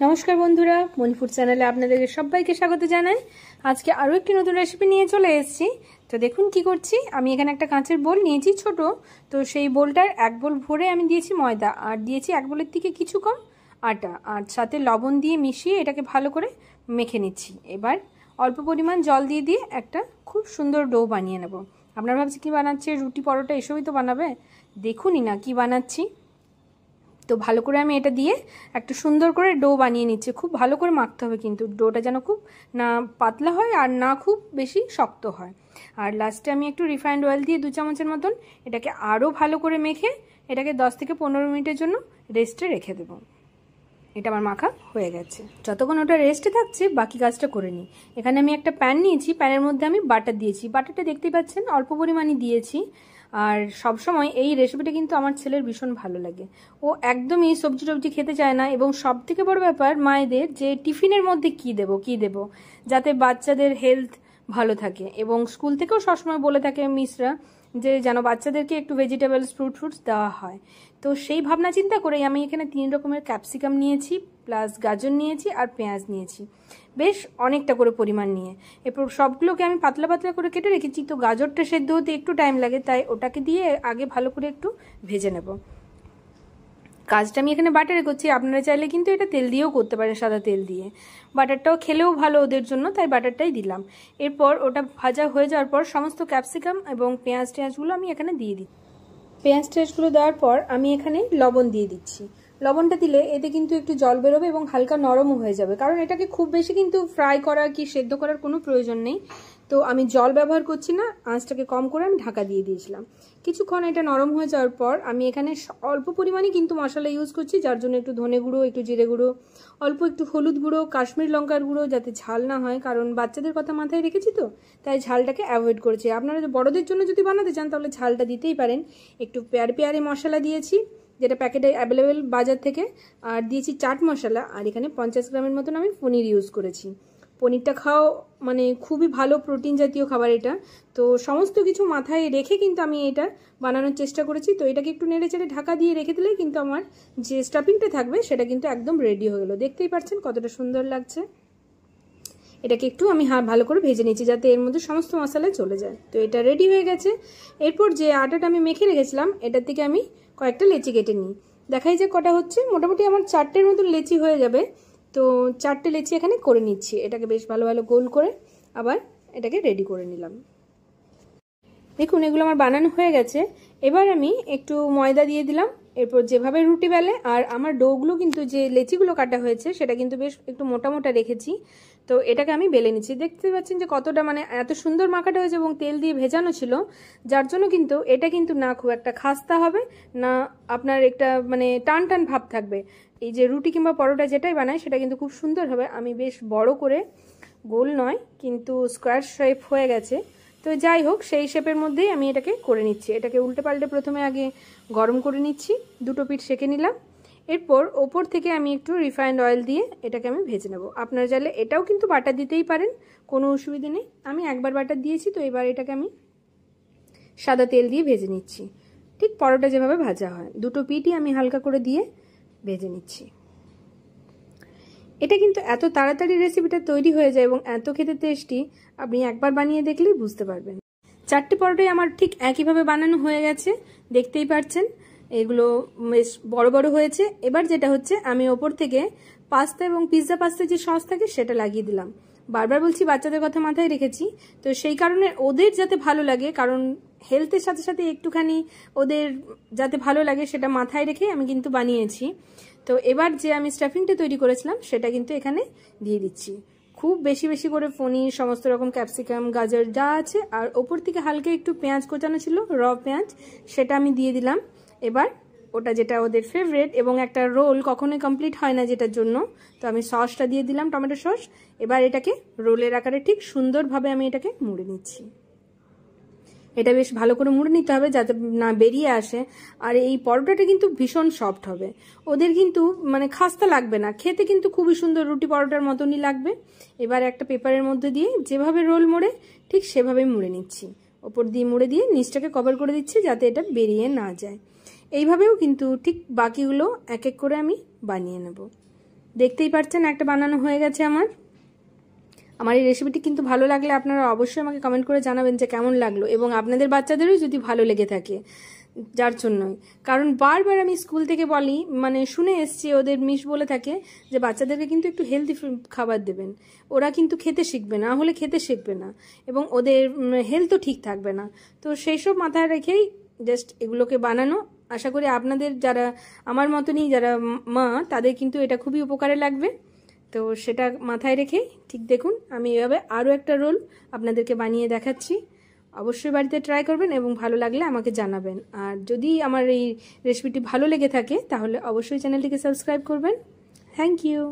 নমস্কার বন্ধুরা, মণিপুর চ্যানেলে আপনাদের সবাইকে স্বাগত জানাই। আজকে আরও একটি নতুন রেসিপি নিয়ে চলে এসেছি। তো দেখুন কি করছি। আমি এখানে একটা কাঁচের বোল নিয়েছি ছোট। তো সেই বোলটার এক বোল ভরে আমি দিয়েছি ময়দা। আর দিয়েছি এক বোলের থেকে কিছু কম আটা। আর সাথে লবণ দিয়ে মিশিয়ে এটাকে ভালো করে মেখে নিচ্ছি। এবার অল্প পরিমাণ জল দিয়ে দিয়ে একটা খুব সুন্দর ডো বানিয়ে নেব। আপনারা ভাবছি কী বানাচ্ছে? রুটি পরোটা এসবই তো বানাবে? দেখুনই না কি বানাচ্ছি। তো ভালো করে আমি এটা দিয়ে একটা সুন্দর করে ডো বানিয়ে নিচ্ছি। খুব ভালো করে মাখতে হবে কিন্তু ডোটা যেন খুব না পাতলা হয় আর না খুব বেশি শক্ত হয়। আর লাস্টে আমি একটু রিফাইন্ড অয়েল দিয়ে দু চামচের মতন এটাকে আরও ভালো করে মেখে এটাকে দশ থেকে পনেরো মিনিটের জন্য রেস্টে রেখে দেবো। এটা আমার মাখা হয়ে গেছে। যতক্ষণ ওটা রেস্টে থাকছে, বাকি কাজটা করে নিই। এখানে আমি একটা প্যান নিয়েছি প্যানের মধ্যে আমি বাটার দিয়েছি। বাটারটা দেখতেই পাচ্ছেন, অল্প পরিমাণই দিয়েছি। আর সবসময় এই রেসিপিটা কিন্তু আমার ছেলের ভীষণ ভালো লাগে। ও একদমই সবজি টবজি খেতে চায় না এবং সব থেকে বড় ব্যাপার মায়েদের যে টিফিনের মধ্যে কি দেব কি দেব, যাতে বাচ্চাদের হেলথ ভালো থাকে এবং স্কুল থেকেও সবসময় বলে থাকে মিসরা যে যেন বাচ্চাদেরকে একটু ভেজিটেবলস ফ্রুট ফ্রুটস দেওয়া হয়। তো সেই ভাবনা চিন্তা করেই আমি এখানে তিন রকমের ক্যাপসিকাম নিয়েছি। প্লাস গাজর নিয়েছি আর পেঁয়াজ নিয়েছি। বেশ অনেকটা করে পরিমাণ নিয়ে। এরপর সবগুলোকে আমি পাতলা পাতলা করে কেটে রেখেছি। তো গাজরটা সেদ্ধ হতে একটু টাইম লাগে, তাই ওটাকে দিয়ে আগে ভালো করে একটু ভেজে নেব। কাজটা আমি এখানে বাটারে করছি। আপনারা চাইলে কিন্তু এটা তেল দিয়েও করতে পারেন, সাদা তেল দিয়ে। বাটারটাও খেলেও ভালো ওদের জন্য, তাই বাটারটাই দিলাম। এরপর ওটা ভাজা হয়ে যাওয়ার পর সমস্ত ক্যাপসিকাম এবং পেঁয়াজ টেঁয়াজগুলো আমি এখানে দিয়ে দিই পেঁয়াজ টেঁয়াজগুলো দেওয়ার পর আমি এখানে লবণ দিয়ে দিচ্ছি। লবণটা দিলে এতে কিন্তু একটু জল বেরোবে এবং হালকা নরমও হয়ে যাবে। কারণ এটাকে খুব বেশি কিন্তু ফ্রাই করা কি সেদ্ধ করার কোনো প্রয়োজন নেই। তো আমি জল ব্যবহার করছি না, আঁচটাকে কম করে আমি ঢাকা দিয়ে দিয়েছিলাম। কিছুক্ষণ এটা নরম হয়ে যাওয়ার পর আমি এখানে অল্প পরিমাণে কিন্তু মশলা ইউজ করছি, যার জন্য একটু ধনে গুঁড়ো, একটু জিরে গুঁড়ো, অল্প একটু হলুদ গুঁড়ো, কাশ্মীর লঙ্কার গুঁড়ো যাতে ঝাল না হয়। কারণ বাচ্চাদের কথা মাথায় রেখেছি তো, তাই ঝালটাকে অ্যাভয়েড করেছি। আপনারা বড়দের জন্য যদি বানাতে চান তাহলে ঝালটা দিতেই পারেন। একটু পেয়ার পেয়ারে মশলা দিয়েছি। যেটা প্যাকেটে অ্যাভেলেবেল বাজার থেকে, আর দিয়েছি চাট মশলা, আর এখানে পঞ্চাশ গ্রামের মতন আমি পনির ইউজ করেছি। পনিরটা খাও মানে খুবই ভালো প্রোটিন জাতীয় খাবার এটা। তো সমস্ত কিছু মাথায় রেখে কিন্তু আমি এটা বানানোর চেষ্টা করেছি। তো এটাকে একটু নেড়ে চেড়ে ঢাকা দিয়ে রেখে দিলেই কিন্তু আমার যে স্টাফিংটা থাকবে, সেটা কিন্তু একদম রেডি হয়ে গেলো। দেখতেই পাচ্ছেন কতটা সুন্দর লাগছে। এটাকে একটু আমি ভালো করে ভেজে নিচ্ছি যাতে এর মধ্যে সমস্ত মশলা চলে যায়। তো এটা রেডি হয়ে গেছে। এরপর যে আটাটা আমি মেখে রেখেছিলাম, এটার থেকে আমি কয়েকটা লেচি কেটে নিই। দেখাই যে কটা হচ্ছে। মোটামুটি আমার চারটের মতন লেচি হয়ে যাবে। তো চারটে লেচি এখানে করে নিচ্ছি। এটাকে বেশ ভালো ভালো গোল করে আবার এটাকে রেডি করে নিলাম। দেখুন, এগুলো আমার বানানো হয়ে গেছে। এবার আমি একটু ময়দা দিয়ে দিলাম। এরপর যেভাবে রুটি বেলে আর আমার ডোগুলো কিন্তু যে লেচিগুলো কাটা হয়েছে, সেটা কিন্তু বেশ একটু মোটা মোটা রেখেছি। তো এটাকে আমি বেলে নিচ্ছি। দেখতে পাচ্ছেন যে কতটা মানে এত সুন্দর মাখাটা হয়েছে এবং তেল দিয়ে ভেজানো ছিল, যার জন্য কিন্তু এটা কিন্তু না খুব একটা খাস্তা হবে, না আপনার একটা মানে টান টান ভাব থাকবে। এই যে রুটি কিংবা পরোটা যেটাই বানায়, সেটা কিন্তু খুব সুন্দর হবে। আমি বেশ বড় করে, গোল নয়, কিন্তু স্কোয়ার শেপ হয়ে গেছে। তো যাই হোক, সেই শেপের মধ্যেই আমি এটাকে করে নিচ্ছি। এটাকে উল্টে পাল্টে প্রথমে আগে গরম করে নিচ্ছি। দুটো পিঠ সেঁকে নিলাম। এরপর ওপর থেকে আমি একটু রিফাইন্ড অয়েল দিয়ে এটাকে আমি ভেজে নেব। আপনারা চাইলে এটাও কিন্তু বাটার দিতেই পারেন, কোনো অসুবিধে নেই। আমি একবার বাটার দিয়েছি, তো এবার এটাকে আমি সাদা তেল দিয়ে ভেজে নিচ্ছি। ঠিক পরোটা যেভাবে ভাজা হয়, দুটো পিঠই আমি হালকা করে দিয়ে ভেজে নিচ্ছি। এটা কিন্তু এত তাড়াতাড়ি রেসিপিটা তৈরি হয়ে যায় এবং এত খেতে টেস্টি আপনি একবার বানিয়ে দেখলেই বুঝতে পারবেন। চারটে পরোটাই আমার ঠিক একইভাবে বানানো হয়ে গেছে, দেখতেই পাচ্ছেন এগুলো বেশ বড় বড় হয়েছে। এবার যেটা হচ্ছে, আমি ওপর থেকে পাস্তা এবং পিৎজা পাস্তার যে সস থাকে সেটা লাগিয়ে দিলাম। বারবার বলছি, বাচ্চাদের কথা মাথায় রেখেছি। তো সেই কারণে ওদের যাতে ভালো লাগে, কারণ হেলথের সাথে সাথে একটুখানি ওদের যাতে ভালো লাগে সেটা মাথায় রেখে আমি কিন্তু বানিয়েছি। তো এবার যে আমি স্টাফিংটা তৈরি করেছিলাম, সেটা কিন্তু এখানে দিয়ে দিচ্ছি। খুব বেশি বেশি করে পনির, সমস্ত রকম ক্যাপসিকাম গাজর যা আছে, আর ওপর থেকে হালকা একটু পেঁয়াজ কোচানো ছিল র পেঁয়াজ, সেটা আমি দিয়ে দিলাম। এবার ওটা যেটা ওদের ফেভারেট এবং একটা রোল কখনোই কমপ্লিট হয় না যেটার জন্য। তো আমি সসটা দিয়ে দিলাম টমেটো সস এবার এটাকে রোলের আকারে ঠিক সুন্দরভাবে আমি এটাকে মুড়ে নিচ্ছি। এটা বেশ ভালো করে মুড়ে নিতে হবে যাতে না বেরিয়ে আসে। আর এই পরোটাটা কিন্তু ভীষণ সফট হবে। ওদের কিন্তু মানে খাস্তা লাগবে না। খেতে কিন্তু খুবই সুন্দর রুটি পরোটার মতনই লাগবে। এবার একটা পেপারের মধ্যে দিয়ে যেভাবে রোল মোড়ে, ঠিক সেভাবেই মুড়ে নিচ্ছি। ওপর দিয়ে মুড়ে দিয়ে নিচটাকে কভার করে দিচ্ছি যাতে এটা বেরিয়ে না যায়। এইভাবেও কিন্তু ঠিক বাকিগুলো এক এক করে আমি বানিয়ে নেব। দেখতেই পাচ্ছেন একটা বানানো হয়ে গেছে আমার। আমার এই রেসিপিটি কিন্তু ভালো লাগলে আপনারা অবশ্যই আমাকে কমেন্ট করে জানাবেন যে কেমন লাগল এবং আপনাদের বাচ্চাদেরও যদি ভালো লেগে থাকে। যার জন্যই। কারণ বারবার আমি স্কুল থেকে বলি মানে শুনে এসছি, ওদের মিস বলে থাকে যে বাচ্চাদেরকে কিন্তু একটু হেলদি খাবার দেবেন। ওরা কিন্তু খেতে শিখবে না হলে খেতে শিখবে না। এবং ওদের হেলথও ঠিক থাকবে না। তো সেই সব মাথায় রেখেই জাস্ট এগুলোকে বানানো। আশা করি আপনাদের যারা, আমার মতনই যারা মা, তাদের কিন্তু এটা খুবই উপকারে লাগবে। তো সেটা মাথায় রেখেই, ঠিক দেখুন, আমি এভাবে আরও একটা রোল আপনাদেরকে বানিয়ে দেখাচ্ছি। অবশ্যই বাড়িতে ট্রাই করবেন এবং ভালো লাগলে আমাকে জানাবেন। আর যদি আমার এই রেসিপিটি ভালো লেগে থাকে, তাহলে অবশ্যই চ্যানেলটিকে সাবস্ক্রাইব করবেন। Thank you